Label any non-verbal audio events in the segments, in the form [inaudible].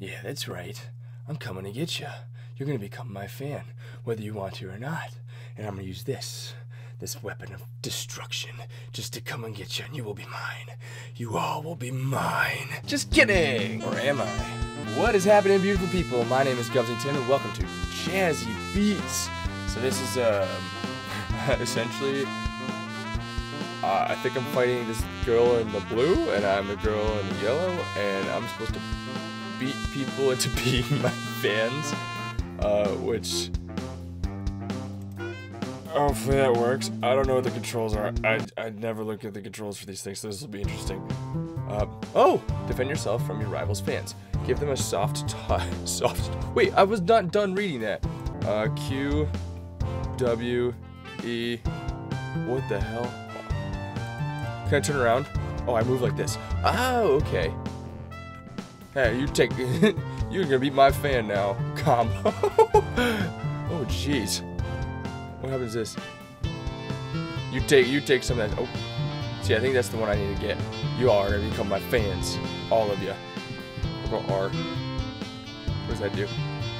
Yeah, that's right. I'm coming to get you. You're gonna become my fan, whether you want to or not. And I'm gonna use this, this weapon of destruction, just to come and get you, and you will be mine. You all will be mine. Just kidding! Or am I? What is happening, beautiful people? My name is Gubbzington, and welcome to Jazzy Beats. So this is, um, [laughs] essentially, uh, I think I'm fighting this girl in the blue, and I'm a girl in the yellow, and I'm supposed to beat people into [laughs] being my fans, uh, which hopefully that works. I don't know what the controls are. I I never look at the controls for these things, so this will be interesting. Uh, oh, defend yourself from your rival's fans. Give them a soft [laughs] touch. Soft. Wait, I was not done reading that. Uh, Q, W, E. What the hell? Can I turn around? Oh, I move like this. Oh, okay. Hey, you take. [laughs] you're gonna be my fan now. [laughs] Combo. oh, jeez. What happens to this? You take. You take some of that. Oh. See, I think that's the one I need to get. You are gonna become my fans. All of you. We'll R. What does that do?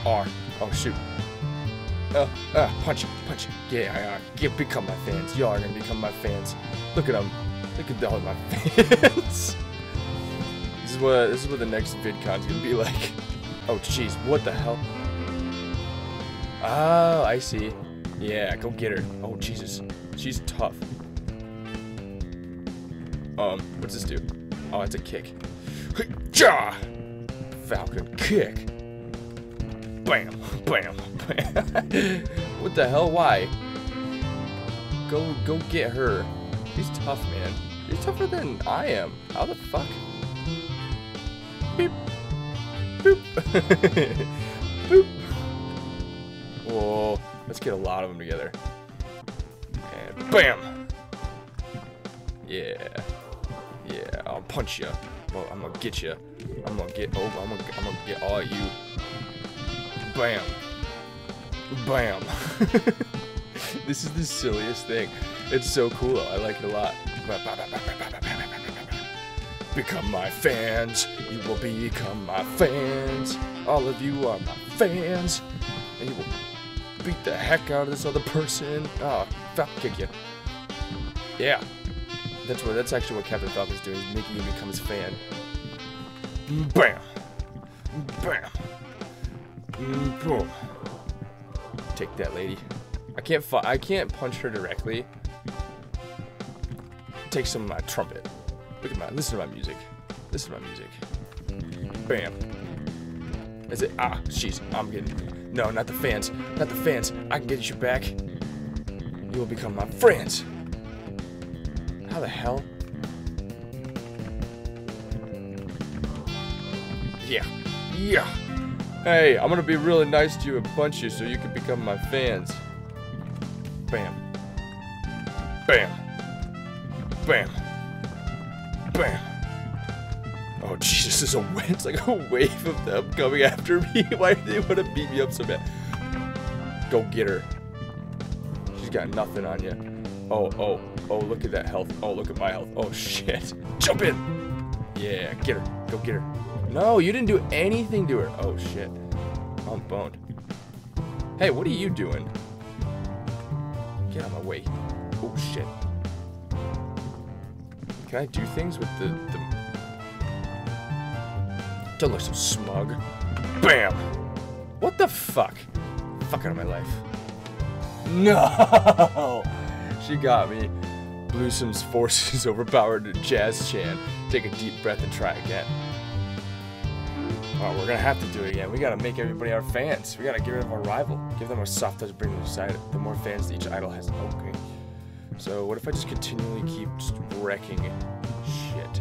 R. Oh, shoot. Uh, uh, punch, punch. Yeah, I uh, get, become my fans. Y'all are gonna become my fans. Look at them. Look at all my [laughs] fans. This is what this is what the next VidCon's gonna be [laughs] like. Oh jeez, what the hell? Oh, I see. Yeah, go get her. Oh Jesus, she's tough. Um, what's this do? Oh, it's a kick. [laughs] Ja! Falcon kick. Bam, [laughs] bam, bam. what the hell? Why? Go, go get her. She's tough, man. She's tougher than I am. How the fuck? Beep. Boop. [laughs] Boop. Whoa. Let's get a lot of them together. And bam. Yeah. Yeah. I'll punch you. Well, I'm gonna get you. I'm gonna get. Oh, I'm gonna. I'm gonna get all of you. Bam. Bam. [laughs] this is the silliest thing. It's so cool. I like it a lot. Become my fans. You will become my fans. All of you are my fans. And you will beat the heck out of this other person. Oh, Falcon kick you. Yeah. That's what that's actually what Captain Falcon's doing, is making you become his fan. Bam. Bam. Boom. Take that lady. I can't I can't punch her directly. Take some of my trumpet. Look at my listen to my music. Listen to my music. Bam. Is it ah jeez, I'm getting No, not the fans. Not the fans. I can get you back. You will become my friends. How the hell? Yeah. Yeah. Hey, I'm gonna be really nice to you and punch you so you can become my fans. Bam. Bam. Bam. Bam. Oh Jesus, is a it's like a wave of them coming after me. [laughs] Why do they want to beat me up so bad? Go get her. She's got nothing on you. Oh, oh, oh, look at that health. Oh, look at my health. Oh shit. Jump in. Yeah, get her. Go get her. No, you didn't do anything to her. Oh shit. I'm boned. Hey, what are you doing? Get out of my way. Oh shit. Can I do things with the, the... Don't look so smug. Bam! What the fuck? Fuck out of my life. No! [laughs] She got me. Bluesom's forces [laughs] overpowered Jazz Chan. Take a deep breath and try again. Oh, we're gonna have to do it again. We gotta make everybody our fans. We gotta get rid of our rival. Give them a soft touch, bring them aside. The more fans each idol has. Okay. So what if I just continually keep just wrecking shit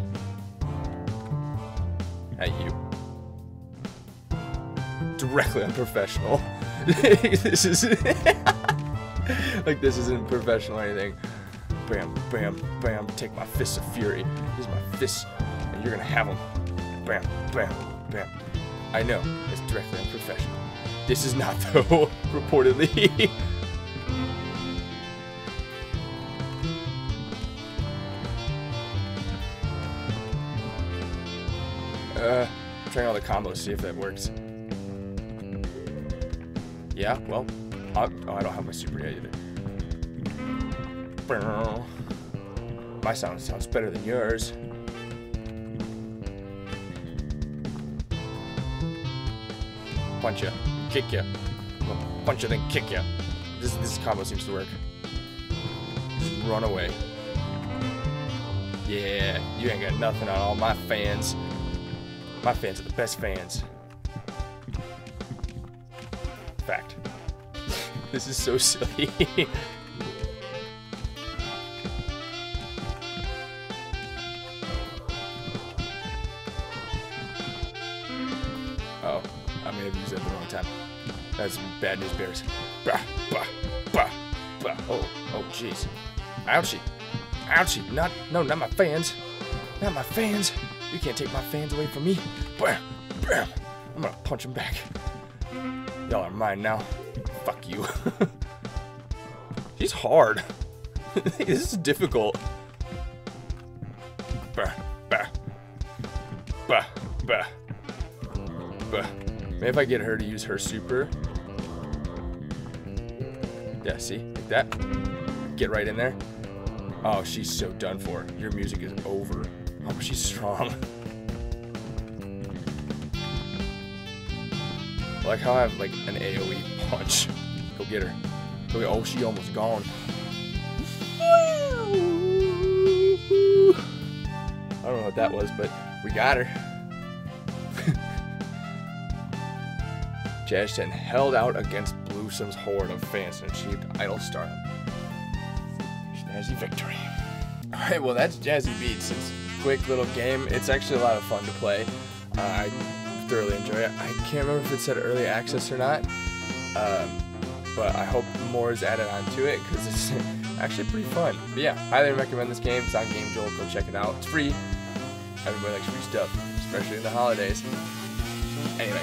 at you? Directly unprofessional. [laughs] this is [laughs] like this isn't professional or anything. Bam, bam, bam. Take my fists of fury. Are my fists, and you're gonna have them. Bam, bam, bam. I know it's directly unprofessional. This is not [laughs] though, reportedly. Combo, see if that works. Yeah, well, I, oh, I don't have my super yet either. My sound sounds better than yours. Punch you, kick you, punch you, then kick you. This this combo seems to work. Just run away. Yeah, you ain't got nothing on all my fans. My fans are the best fans. Fact. [laughs] this is so silly. oh, I may have used that the wrong time. That's bad news bears. Bah, bah, bah, bah. Oh, oh, jeez. Ouchie. Ouchie. Not, no, not my fans. Not my fans. You can't take my fans away from me. Bam, bam. I'm gonna punch him back. Y'all are mine now. Fuck you. [laughs] He's hard. [laughs] this is difficult. Bah, bah. Bah, bah. Bah. Maybe if I get her to use her super. Yeah, see? Like that. Get right in there. Oh, she's so done for. Your music is over. Oh, she's strong. I like how I have like an AoE punch. Go get her. Go get, oh, she almost gone. I don't know what that was, but we got her. [laughs] 10 held out against Bluesum's horde of fans and achieved idol stardom. Jazzy victory. Alright, well that's Jazzy Beats. Quick little game. It's actually a lot of fun to play. Uh, I thoroughly enjoy it. I can't remember if it said early access or not, um, but I hope more is added onto it because it's [laughs] actually pretty fun. But yeah, highly recommend this game. It's on Game. Go check it out. It's free. Everybody likes free stuff, especially in the holidays. Anyway,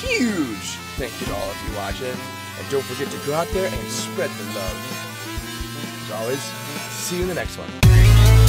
huge thank you to all of you watching. And don't forget to go out there and spread the love. As always, see you in the next one.